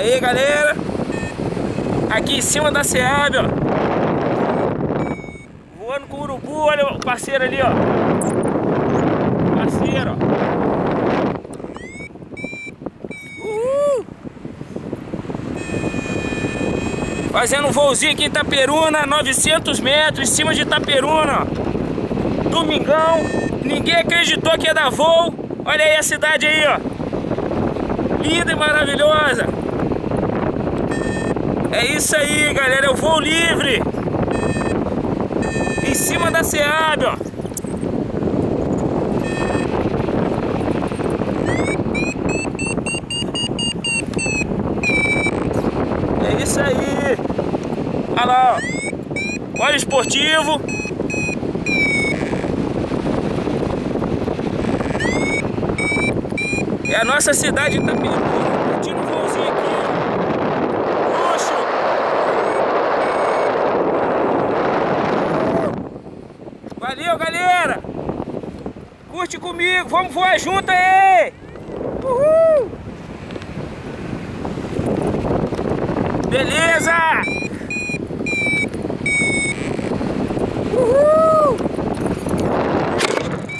Aí, galera. Aqui em cima da Seab, ó. Voando com o urubu. Olha o parceiro ali, ó. Parceiro, ó. Fazendo um voozinho aqui em Itaperuna, 900 metros, em cima de Itaperuna, ó. Domingão. Ninguém acreditou que ia dar voo. Olha aí a cidade aí, ó. Linda e maravilhosa. É isso aí, galera. O voo livre. Em cima da Seab, ó. É isso aí. Olha lá, ó. Óleo esportivo. É a nossa cidade de Itaperuna. Curtindo um voozinho aqui. Valeu, galera. Curte comigo. Vamos voar junto aí. Uhul. Beleza.